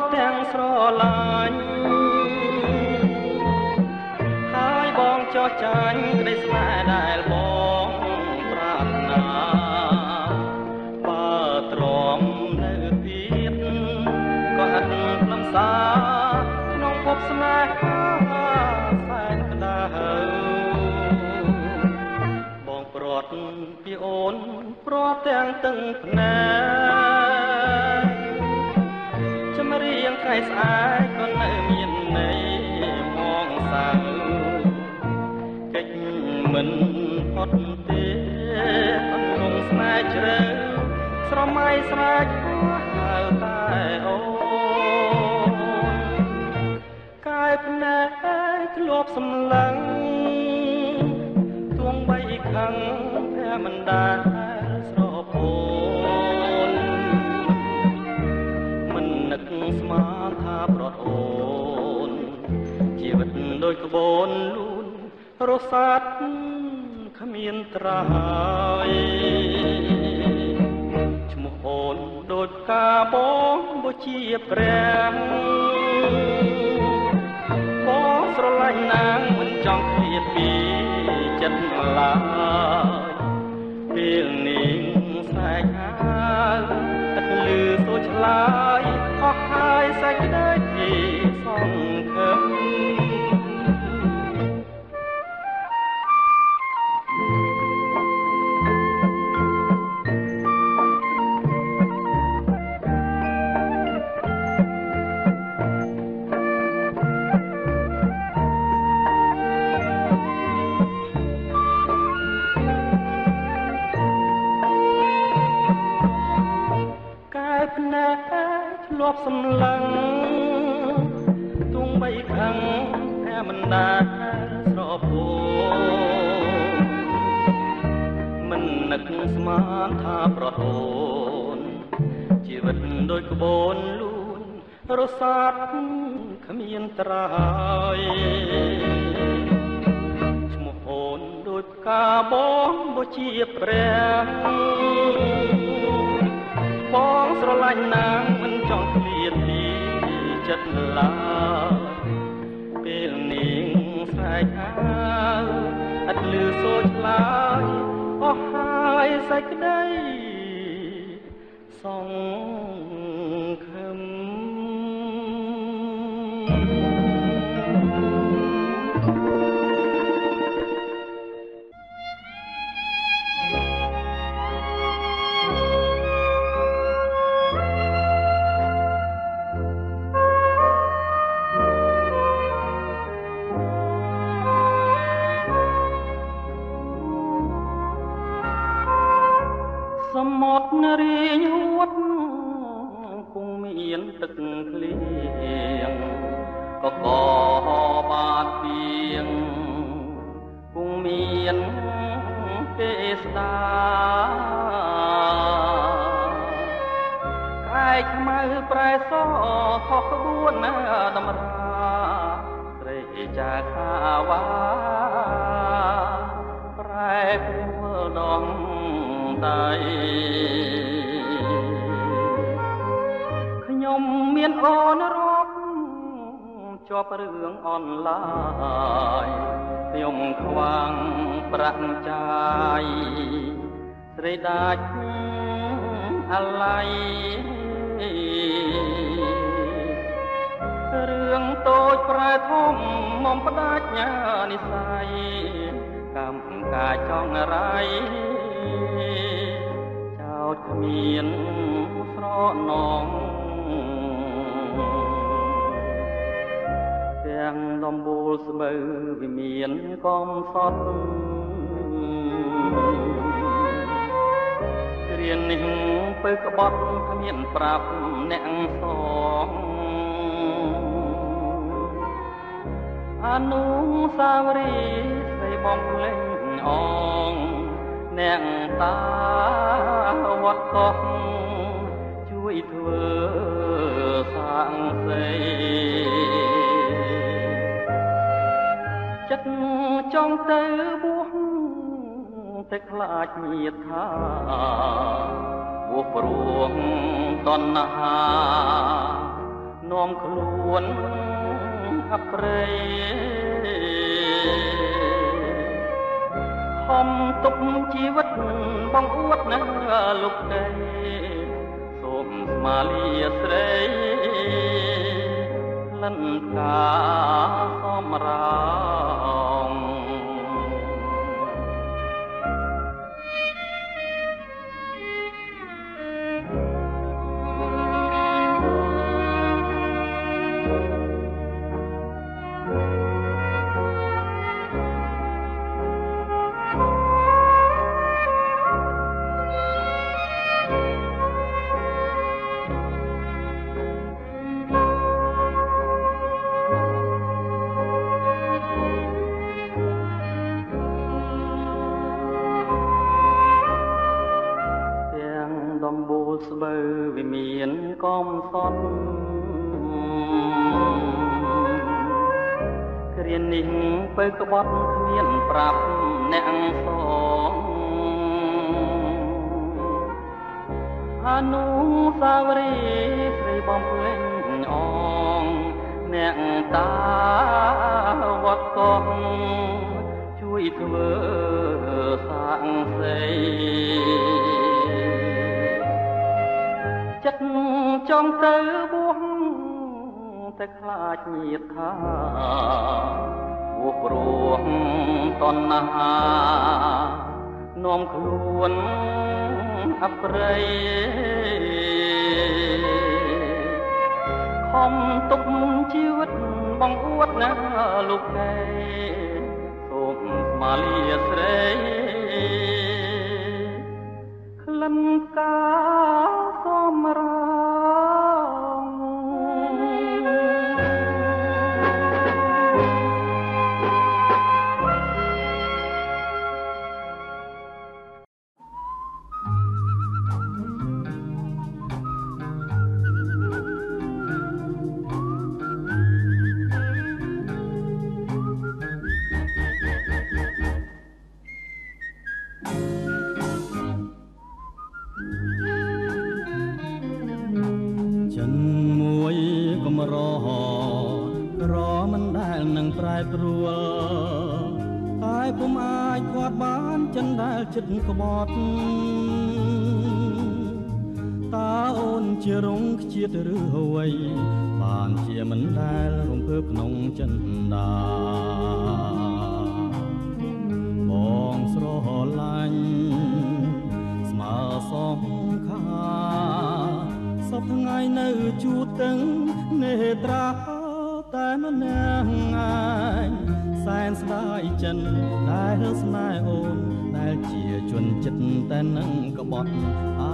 ពីអូនព្រោះទាំងស្រឡាញ់ហើយបងចោះចាញ់ ស្រមៃស្រែកហៅតែអូនកាយភ្នែកធ្លាប់សម្លឹងទួងបីខឹងភែមិនដែលស្រពោនមិននឹកស្មានថាប្រត់អូនជីវិតដូចក្បូនលូនរសាត់គ្មានត្រើយឈ្មោះអូ នដូចផ្កាបងបុជាព្រះបងស្រឡាញ់ណាងមិនចង់ឃ្លាតពីចិត្តឡើយពេលនេះសែកអើទឹកលឺសូចឆ្លើយអស់ហើយសេចក្តី ខ្មៅប្រែសខុសក្បួនណាតម្រាត្រីចាខាវ៉ាប្រែព្រួលដងដៃខ្ញុំមានអូនរាប់ជាប់រឿងអនឡាញខ្ញុំខ្វាំងប្រាក់ចាយស្រីដាច់អាឡ័យ រឿងតូចប្រែធំមុំផ្ដាច់ញានិស័យកម្មការចង់រៃចោតគ្មានស្រណងទាំងដំបូលស្មៅវិមានកំសត់រៀននេះ ពើក្បត់គ្មានប្រាប់អ្នកសងអនុសាវរីយ៍ស្រីបងភ្លេងអងអ្នកតាវត្តកោះជួយធ្វើសាងសេចិត្តចង់ទៅបួសតែខ្លាចញាតថា បួសព្រោះតណ្ហានាំខ្លួនអប្រេខំទុកជីវិតបងអួតណាលោកទេសូមស្មាលាស្រីលិនកាសមរា កំសត់គ្រានេះបើក្បត់គ្មានប្រាប់អ្នកស ខ្លាចញាតថាបួសព្រោះតណ្ហានាំខ្លួនអប្រ័យខំទុកជីវិតបងអួតណាលោកឯងសូមស្មាលាស្រី ក្បត់តើអូនជារងខ្ជាតិឬអ្វីបានជាមិនដែល នឹ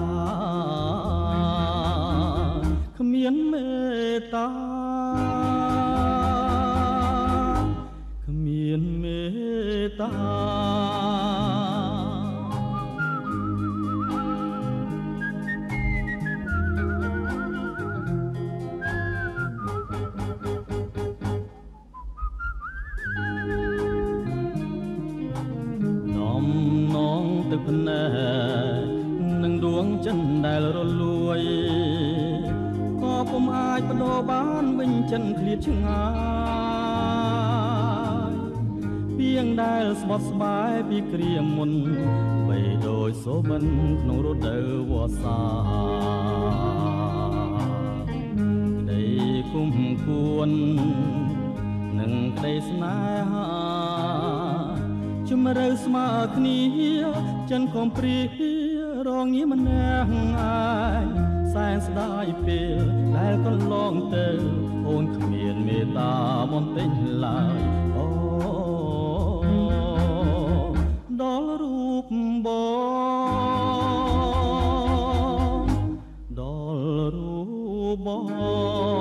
ជំរឿស្មើគ្នាចិនកុំព្រារងងារម្នាក់ឯងសែនស្ដាយពេលដែលកន្លងទៅអូនគ្មានមេត្តាមន្ទិញឡើយអូដល់រូបបងដល់រូបបង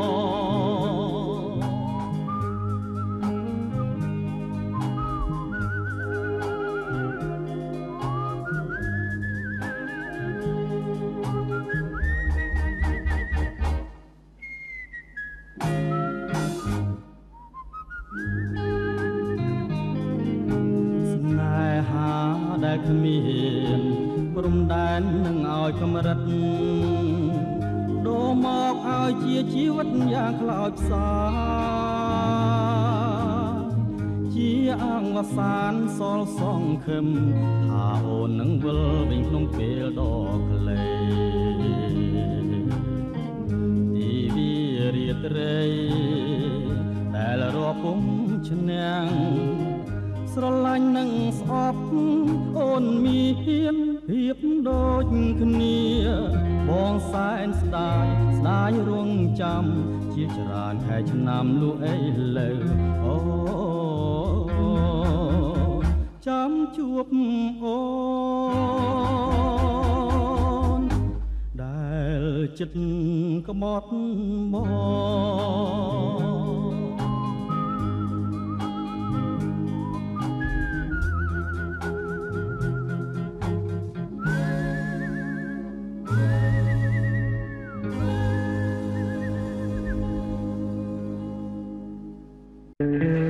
រំដែននឹងឲ្យកម្រិតដូរមកឲ្យជាជីវិតយ៉ាងខ្លោចផ្សាជាអង្វសានសល់សងខឹមថាអូននឹងវិលវិញក្នុងពេលដ៏ខ្លីទីវារាត្រីដែលរាប់ពុំឈ្នះស្រឡាញ់នឹងស្អប់អូនមាន ភាពដូចគ្នាបងសែនស្ដាយស្ដាយរងចាំ ជាច្រើនខែឆ្នាំលុះអីលើអូចាំជួបអូនដែលចិត្តក្បត់មក Mm-hmm.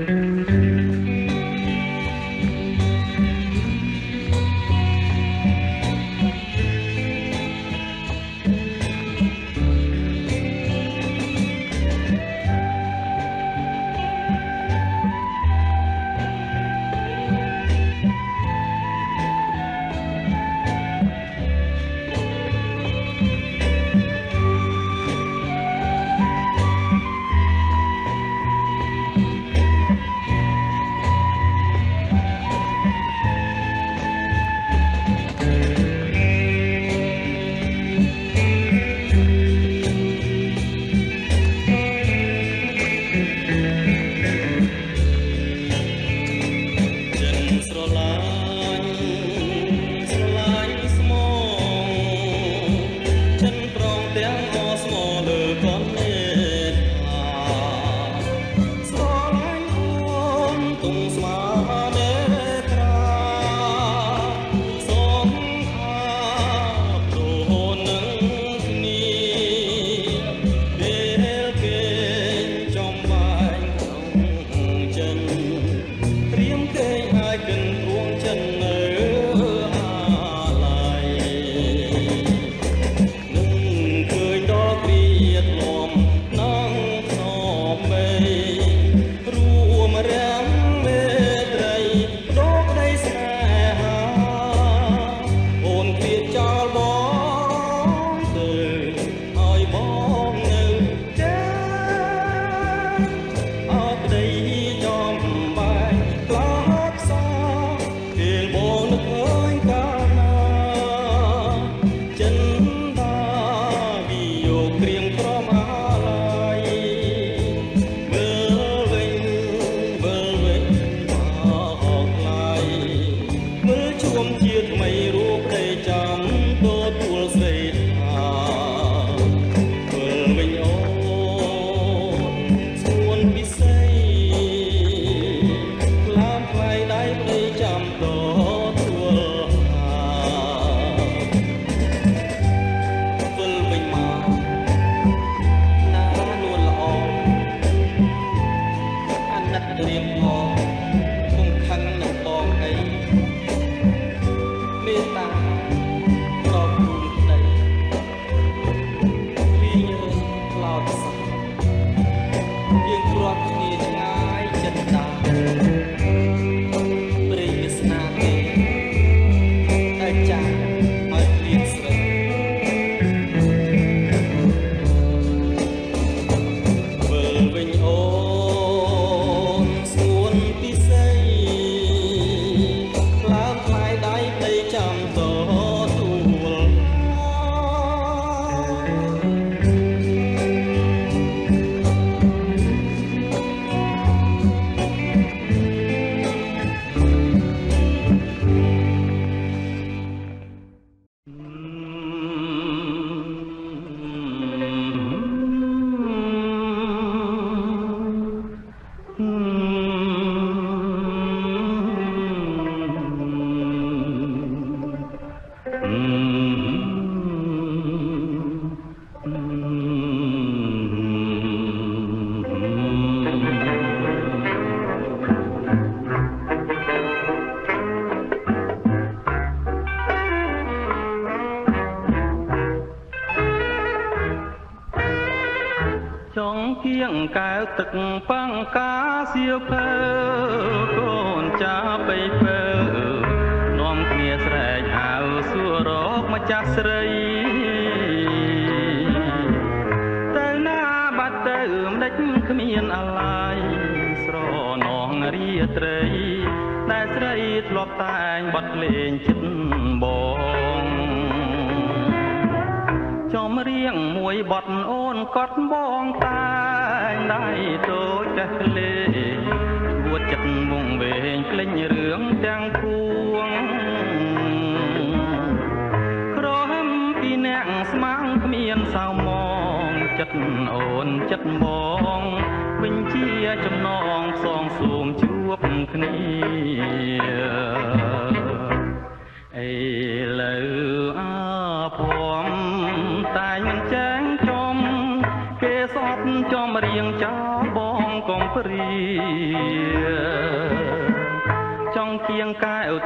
ទឹកបាំងកាសៀវភើកូនចាបៃពើនាំគ្នាស្រែកហៅសួររកម្ចាស់ស្រី ទៅណាបាត់ទៅម្ដេចគ្មានអាឡ័យស្រនងរាត្រីតែស្រីធ្លាប់តែងបាត់លេងចិត្តបងចំរៀងមួយបត់អូនកត់បងតែង ដៃតូចចេះលេងួតចិត្តវងវែងក្លែងរឿងទាំងពួងក្រហមពីអ្នកស្មាំងគ្មានសៅមងចិត្តអូនចិត្តបងវិញជាចំណងផ្សងសួ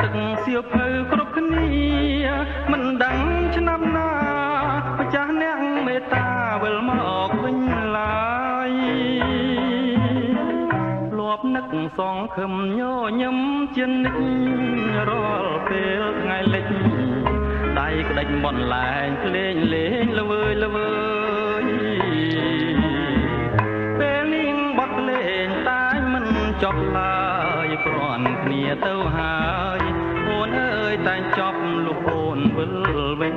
ទឹកសៀវភៅគ្រប់គ្នា មិនដឹងឆ្នាំណាម្ចាស់អ្នកមេត្តាវិលមកវិញឡើយលាប់នឹកសងខឹមញញឹមជានិច្ចរាល់ពេលថ្ងៃលិចដៃក្តិចបនលែងភ្លេងលេងល្វើយល្វើយពេលនាងបត់លេងតែមិនចប់ឡើយគ្រាន់គ្នាទៅហើយអូនអើយ តែចប់លុះអូនវិលវិញ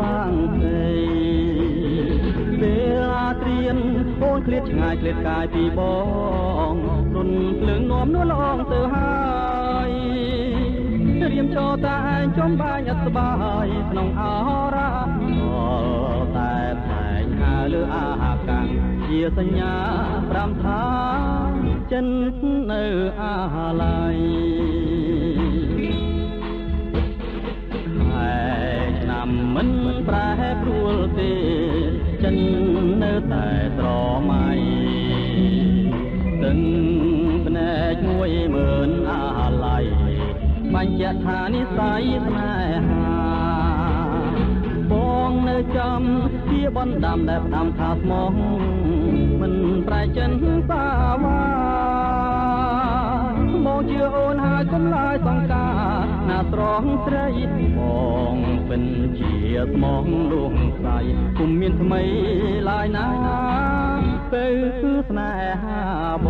បាំងទេពេលអាត្រៀនអូនឃ្លាតឆ្ងាយឃ្លាតកាយពីបងរុនភ្លើងនោមនួលអងទៅហើយរៀមចោតាឯងចំបាញអត់ស្បាយក្នុងអរ៉ាតែផ្លែងហៅលើអាកាំងជាសញ្ញាប្រាំថាចិននៅអាឡ័យ ចាំមិនប្រែប្រួលទេចិននៅតែត្រមៃទាំងភ្នែកមួយមើលអាឡ័យបញ្ជាក់ថានិស័យស្នេហាបងនៅចំជាបណ្ដាំដែលផ្ដាំថាស្មោះមិនប្រែចិនសាវ៉ាមកជាអូនហើយកុំឡើយសង្ការណាត្រង់ត្រីបង បិណ្ឌជាថ្មងលួងដៃគុំមានថ្មីឡើយណាទៅគឺស្នេហាប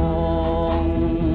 ង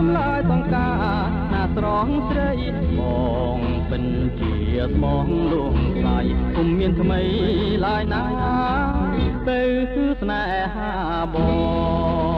កំឡាយបង្ការណាត្រង់ស្រីបងពិនជាស្មងលោកស្រីពុំមានថ្មីឡើយណាទៅគឺស្នេហាបង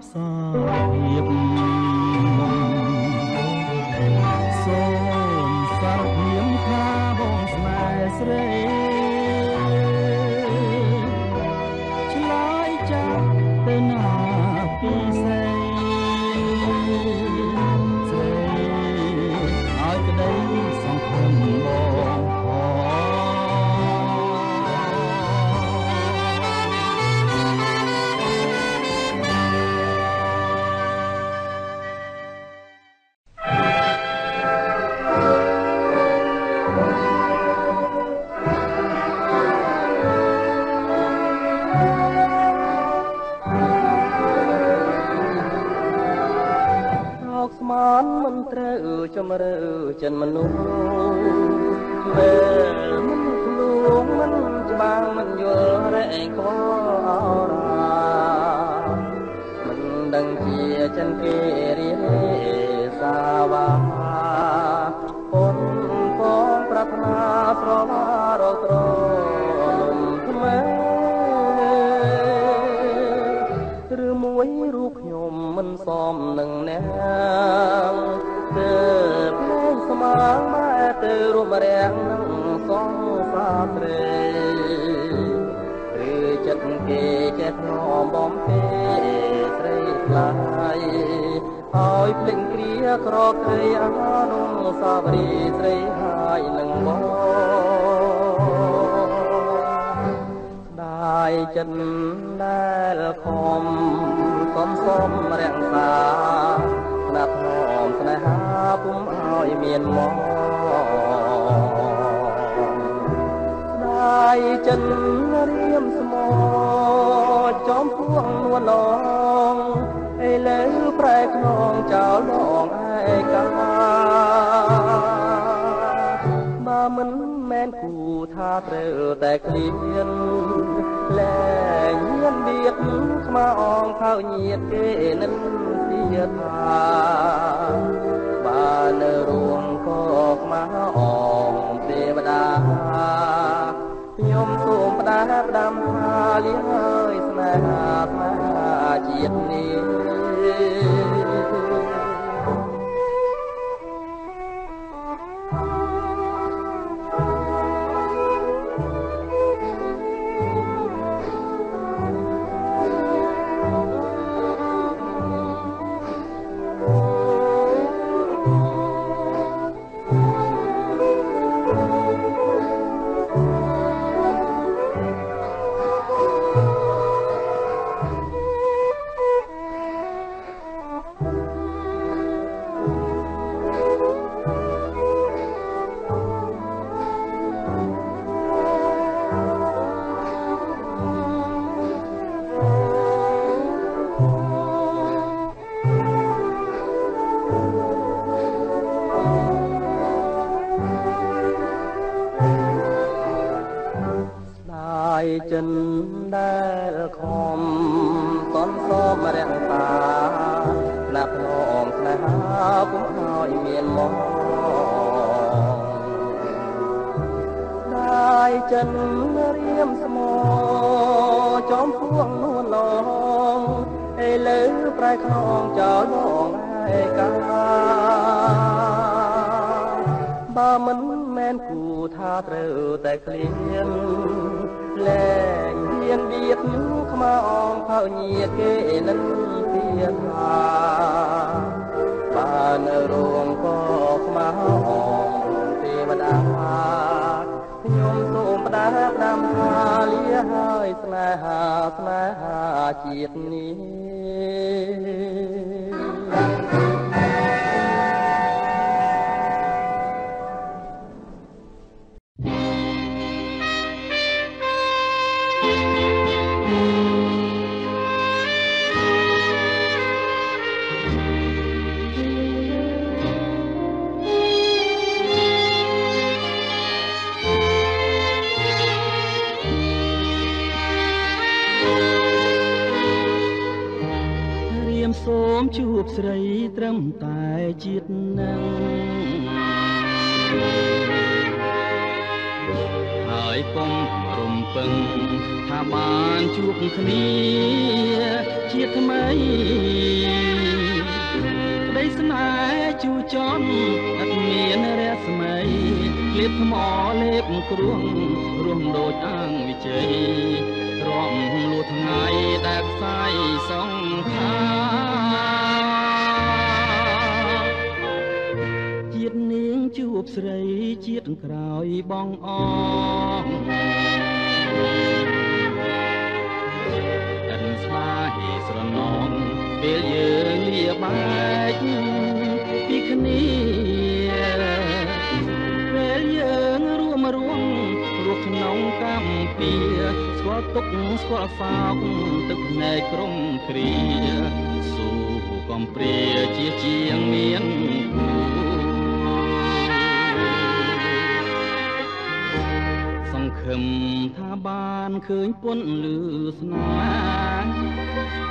lips. រើចិនមនុស្សពេលមិនខ្លួនមិនច្បាស់មិនយល់រែកគោ រូបរាងនឹងសងប្រាត្រេឬចិត្តគេចេះនោមបំពេត្រីខ្លាយឲ្យភ្លេចគ្រាក្រក្រៃអនុសាវរីយ៍ត្រីហើយនឹងបងស្ដាយចិត្តដែលខំសំសំរាំងសាស្ដាប់នោមស្នេហាពុំឲ្យមានមក ចិត្តរៀមស្មោចំពួងនួនឡងឥឡូវប្រែខ្នងចោលដងឯកាបើមិនមែនគូថាត្រូវតែគ្លៀនលែងញៀនបៀតខ្មៅអងខៅញាតគេនឹងទៀតថាបើនៅរួមក៏ខ្មៅអងទេវតា ខ្ញុំសូមផ្ដាផ្ដាំថាលៀងហើយស្នេហាស្នេហាជាតិនេះ ជាតិនឹងហើយពុំរំពឹងថាបានជួបគ្នាជាថ្មីក្តីស្នេហ៍ជួចន់អត់មានរស្មីក្លៀបថ្មលេបគ្រួងរួមដូចអាងវិជ័យរំលួថ្ងៃដែលផ្សាយសងខា ស្រីជាតិក្រោយបងអងអិនស្មាហេស្រណងពេលយើងលាបែកពីគ្នាពេលយើងរួមរួមរស់ក្នុងកម្ពីស្គាល់ទុកស្គាល់សោកទឹកភ្នែកក្រុមគ្រាស៊ូកំព្រាជាជាងមាន ឃើញពុនលឺស្នា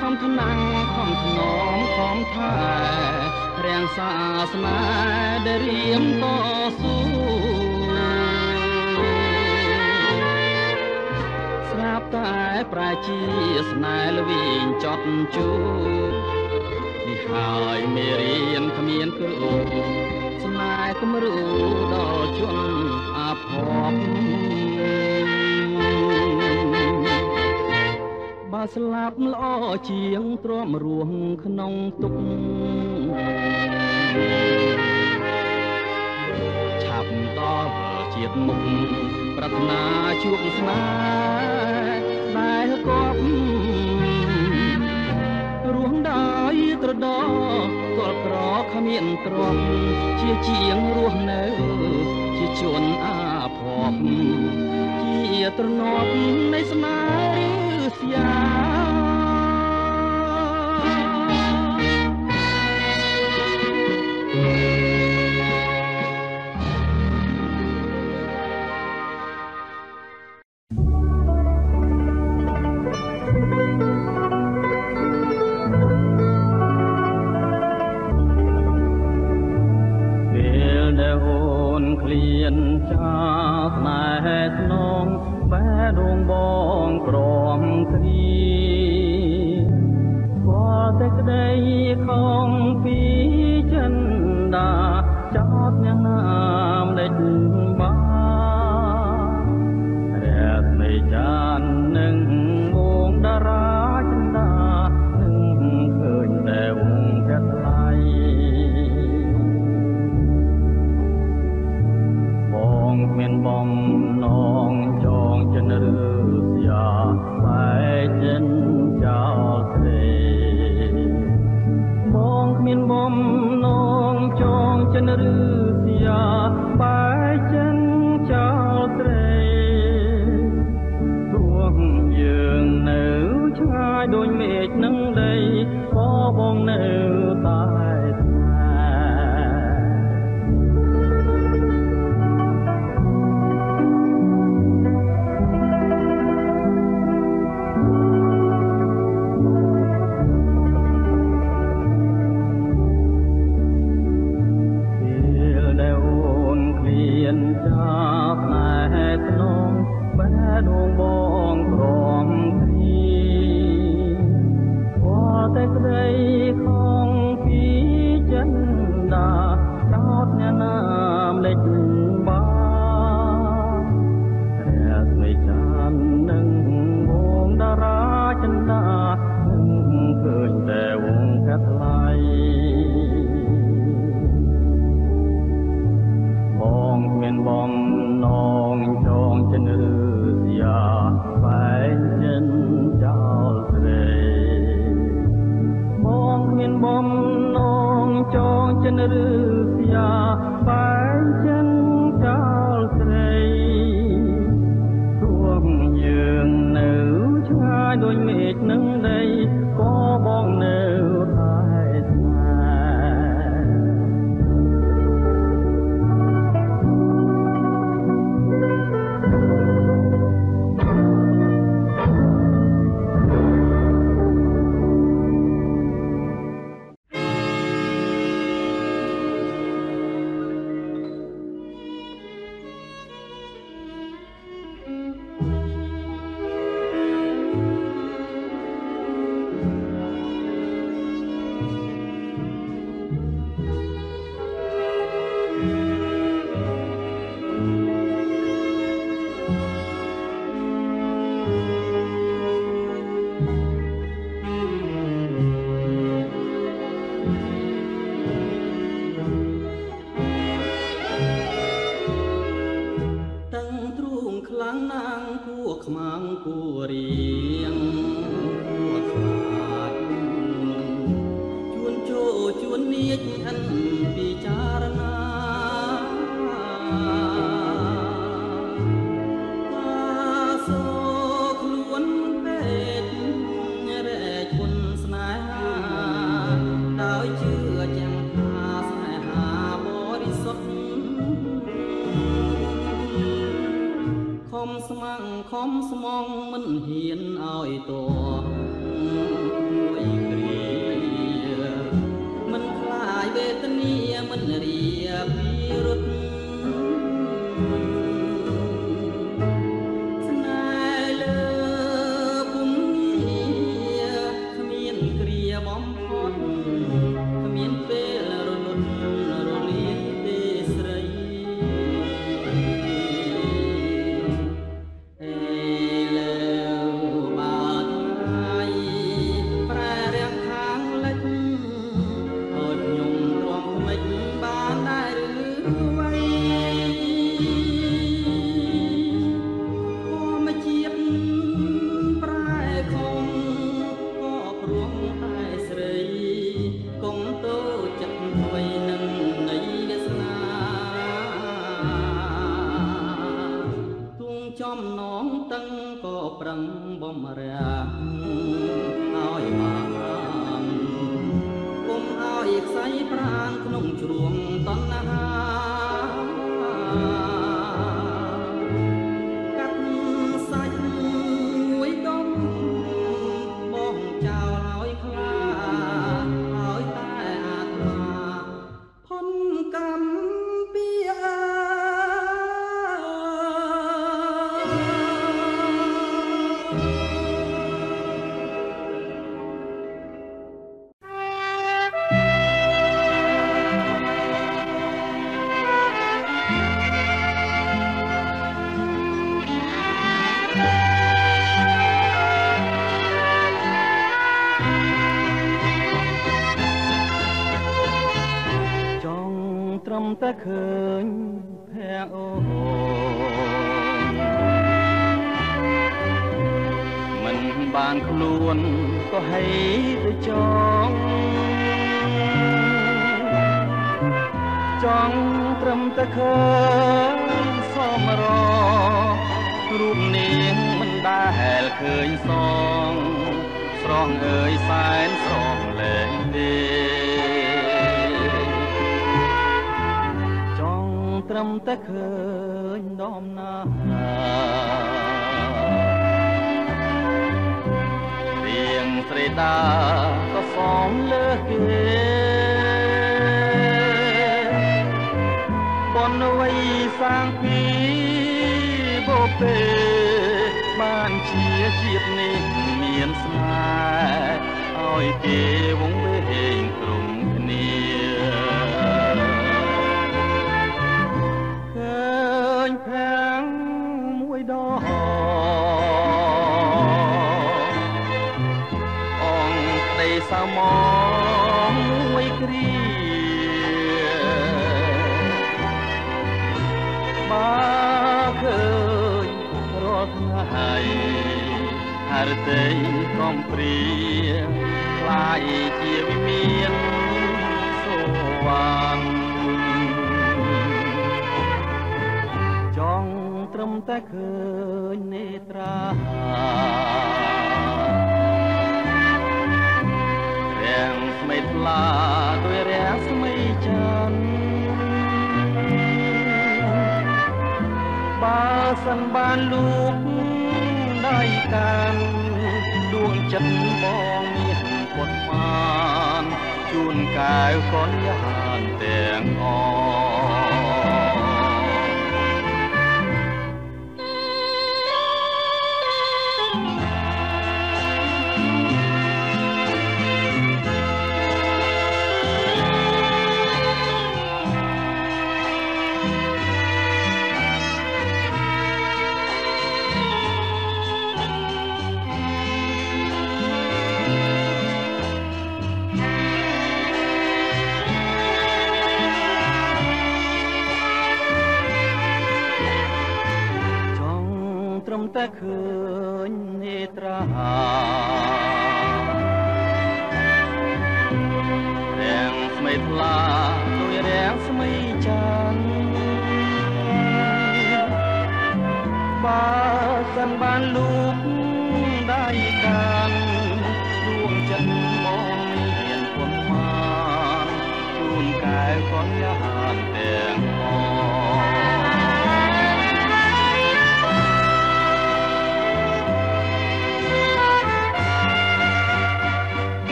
ខំថ្នាំងខំថ្នមខំថែរាំងសាសនាដែលរៀមតស៊ូស្រាប់តែប្រាជាស្នេហ៍ល្វីងចត់ជួនេះហើយមេរៀនគ្មានគឺស្នេហ៍គំរូដល់ជនអភ័ព្វ ស្លាប់ល្អជាងទ្រាំរស់ក្នុងទុកឆាប់ដល់ជាតិមុខប្រាថ្នាជួបស្នេហ៍ដែលកប់រស់ដោយត្រដទល់ក្រគ្មានទ្រព្យជាជាងរស់នៅ ជាជនអាភ័ព្វជាត្រណប់នៃស្នេហ៍ ស្នឹងដីក៏បងនៅតែ เคย Malacca. មួយដងអងក្តីសាមងមួយគ្រាបើឃើញរាល់ថ្ងៃហារតីកំព្រាខ្លាយជាវិមានសុវណ្ណ តែឃើញនេត្រារាំងស្មីផ្លាដោយរាំងស្មីចន្ទបើសិនបានលូកដៃកាន់ដួងចិត្តបងមានពុតបានជួនកែវកូនយ៉ា could.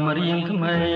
मरियंक मैं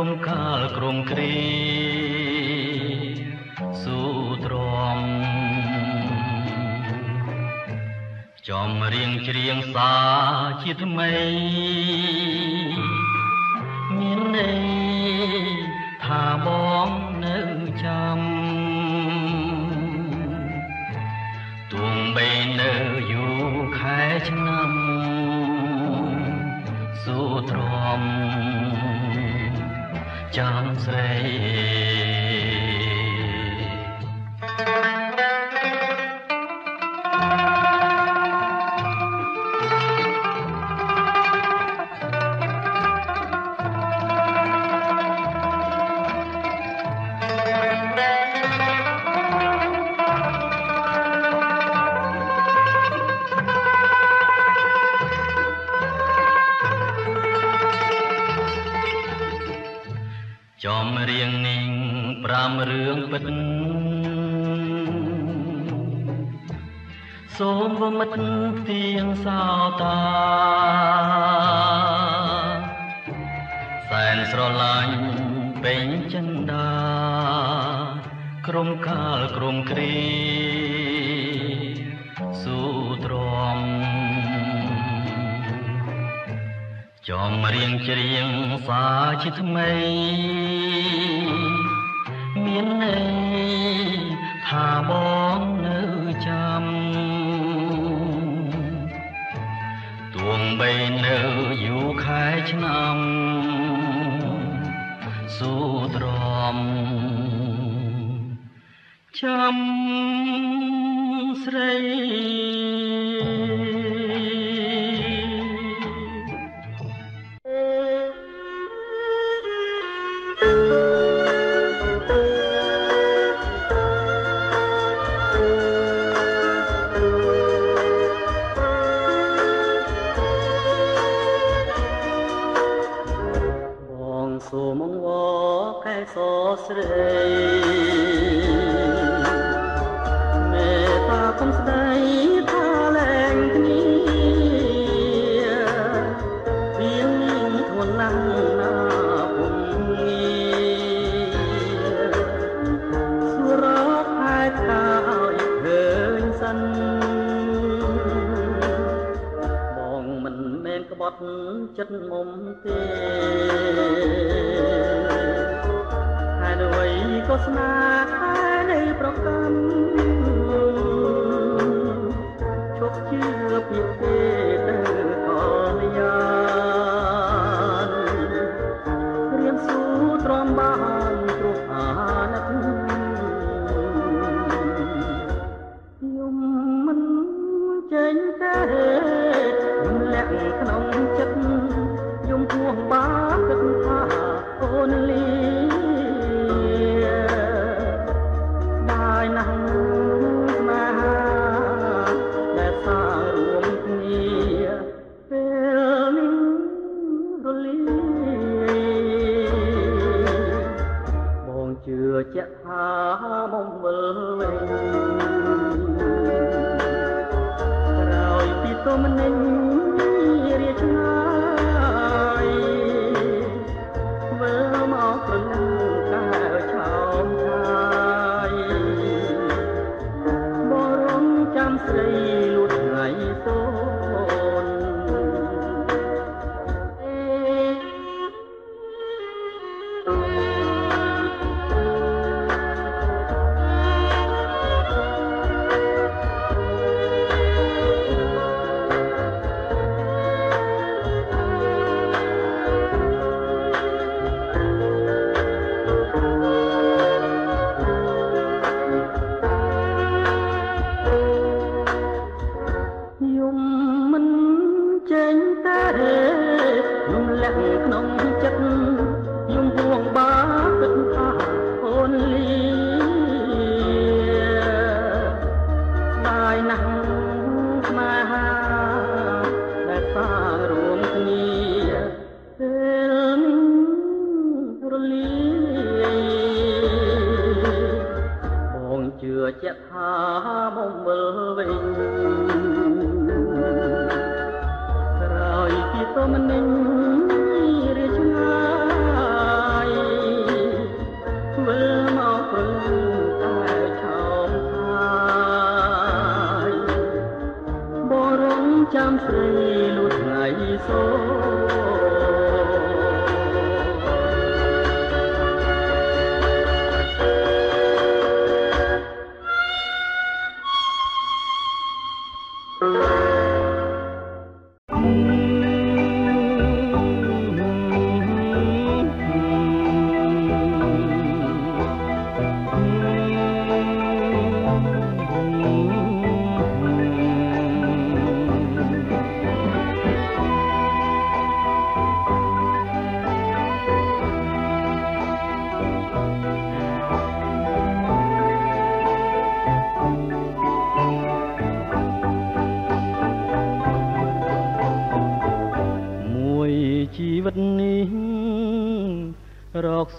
ក្រុមកាលក្រុមគ្រីសូទ្រមចំរៀងច្រៀងសាជាថ្មីមានន័យថាបងនៅចាំទួងបីនៅយូរខែឆ្នាំសូទ្រម ចំស្រី នប្រមិតទៀងសោតា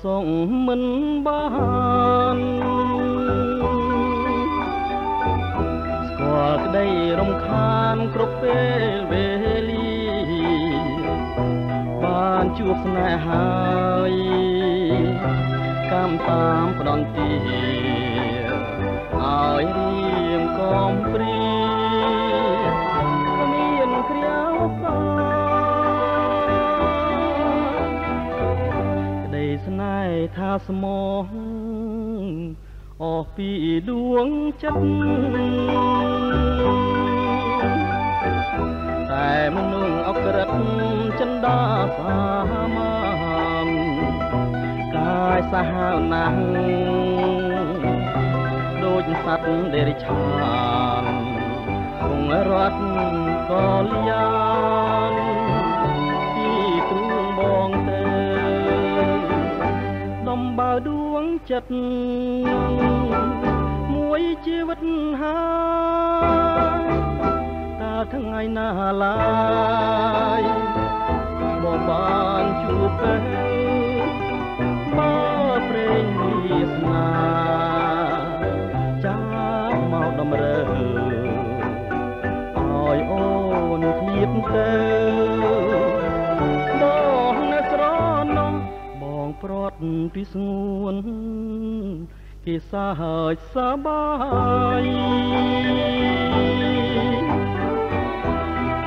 សងមិនបានស្គាល់ក្តីរំខានគ្រប់ពេលវេលាបានជួបស្នេហាហើយកម្មតាម ស្មោះអស់ពីដួងចិត្តតែមនុស្សអក្រិតចិនដាសាមានកាយសាហាវណាស់ដូចសត្វដេរិឆានគង់រត់ក៏លៀ ចិត្តមួយជីវិតហើយតើថ្ងៃណាឡើយមកបានជួបពេលបើព្រេងវាសនាចាំមកដំរើឲ្យអូនធៀបទៅព្រាត់ពីស្ងួន គេសាហើចសបាយ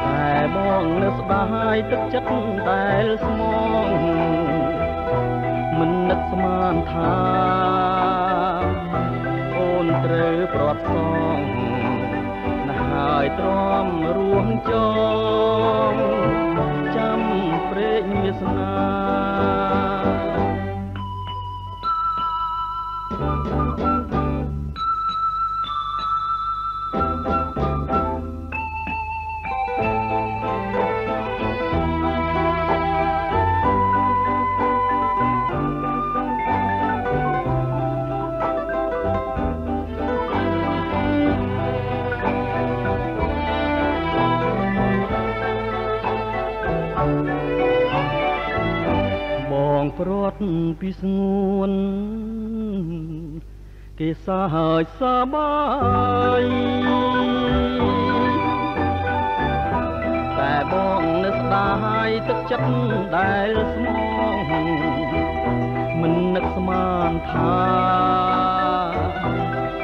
តែបងនៅស្ដាយទឹកចិត្តដែលស្មងមិននឹកស្មានថាអូនត្រូវព្រាត់សងណាស់ហើយទ្រាំរួមចងចាំព្រេងវាសនា ព្រាត់ពីស្ងួន គេសាហើចសបាយតែបងនឹកស្ដាយទឹកចិត្តដែលស្មងមិននឹកស្មានថា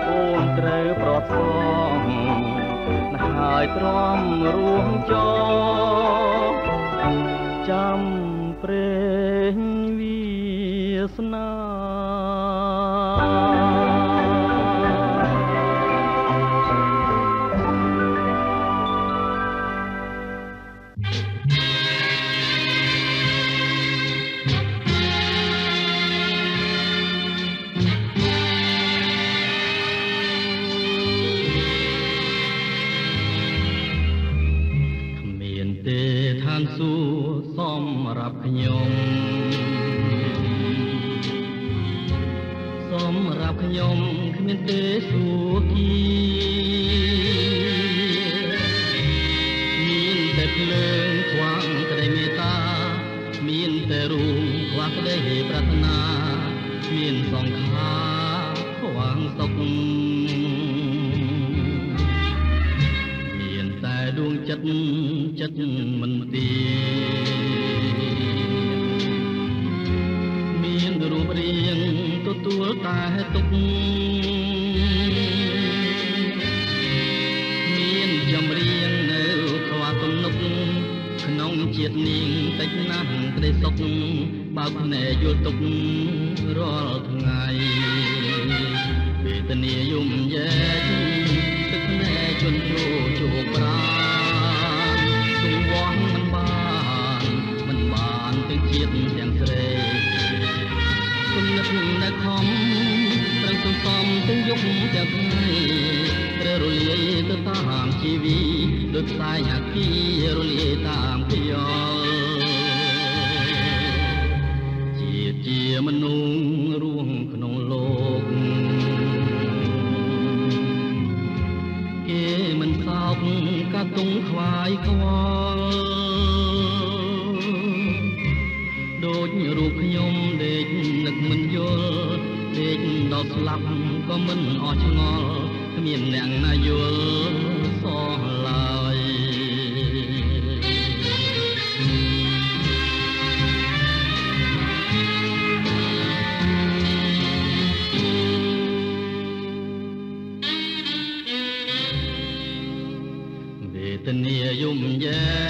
អូនត្រូវប្រត់សងណាស់ហើយទ្រាំរួមចចាំ ស្នាទេឋានសួគ៌សម្រាប់ខ្ញុំ សម្រាប់ខ្ញុំគ្មានទេសុគីមានតែភ្លើងខ្វាងក្តីមេត្តា មានតែរូងខ្វះក្តីប្រាថ្នា មានសង្ខារខ្វាងសុខមានតែដួងចិត្តចិត្តមិនទៀង តែទុកមានចម្រៀងនៅខ្វះទំនុកក្នុងជាតិនាងតិចណាស់ព្រៃសុកបើភ្នែកយល់ទុករាល់ថ្ងៃវេទនាយំយែទឹកភ្នែកជន់ជ្រោជោប្រា ức sai nhạc khi rul tam kiyo yeah.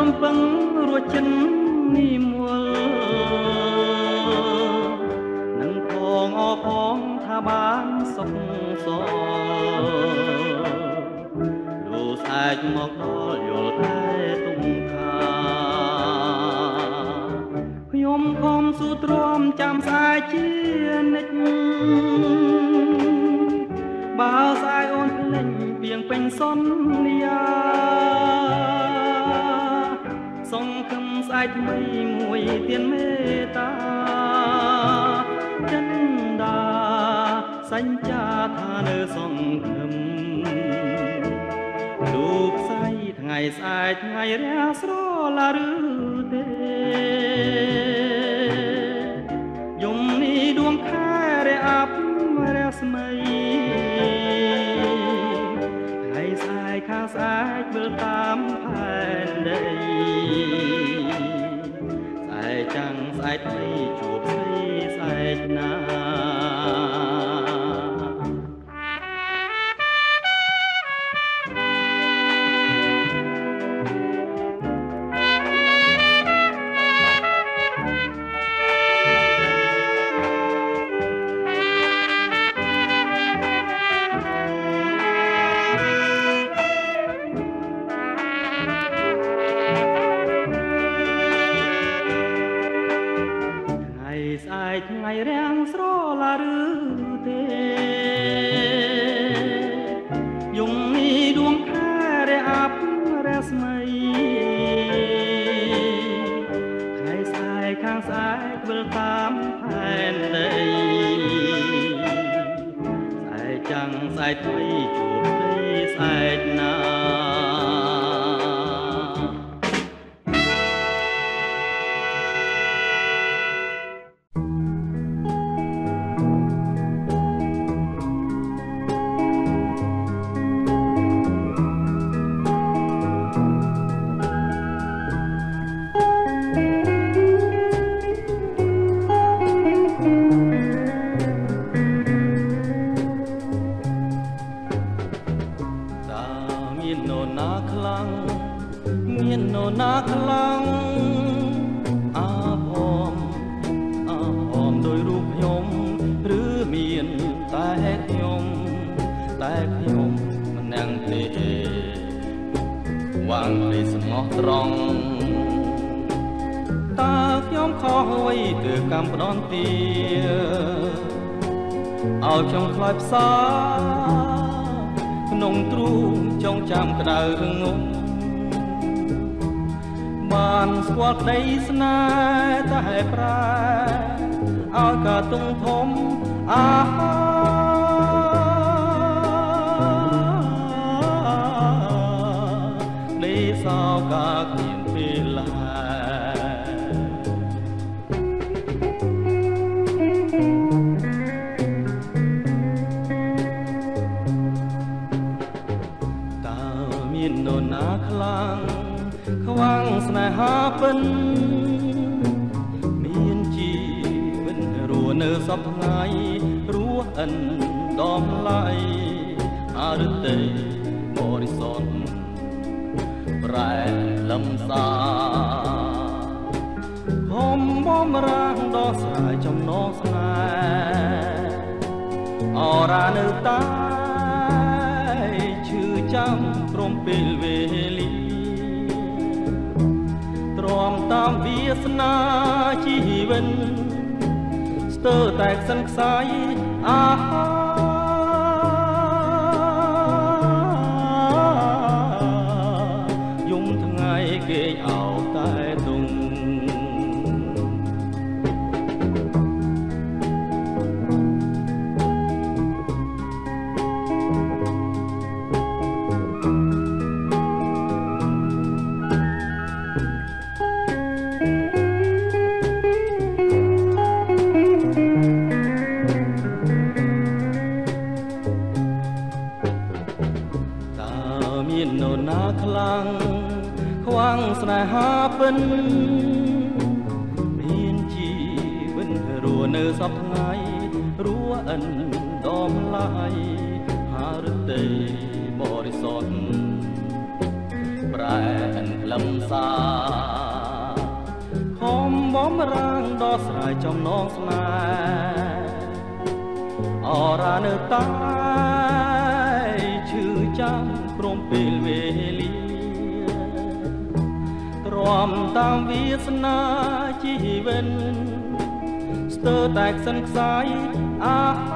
រំពឹងរួចចិននីមូលនឹងផងអផងថាបានសុខសលោកអាចមកដល់យល់តែទុំខាខ្ញុំខំស៊ូទ្រាំចាំស្អាយជានិច្ចបើស្អាយអូនភ្លេងពីងពេញសន្យា សុំគំស្អែកថ្មីមួយទៀនមេតាចិនដាសញ្ចាថានៅសងគំរូបស្អែកថ្ងៃស្អែកថ្ងៃរះស្រលាឬទេ I'd plead. ថ្ងៃថ្មីជួបត្រីស្អែកណា លំសាហមបំរាងដោះស្រាយចំណងស្នេហ៍អរានៅតាឈឺចាំព្រមពេលវេលាមតាមវាសនាជីវិតស្ទើរតែខ្សិនខ្សាយអាយំ ហាពិនមានជីវិតរស់នៅសពថ្ងៃរស់អិនដំឡាយហារតីបរិសុទ្ធប្រែអិនលំសាខំបំរាងដល់ស្រ័យចំណងស្នេហ៍អរានៅតាយឈឺចាំព្រមពេលវេលា មតាមវាសនាជីវិតស្ទើរតែខ្សិនខ្សាយអាយំថ្ងៃគេអ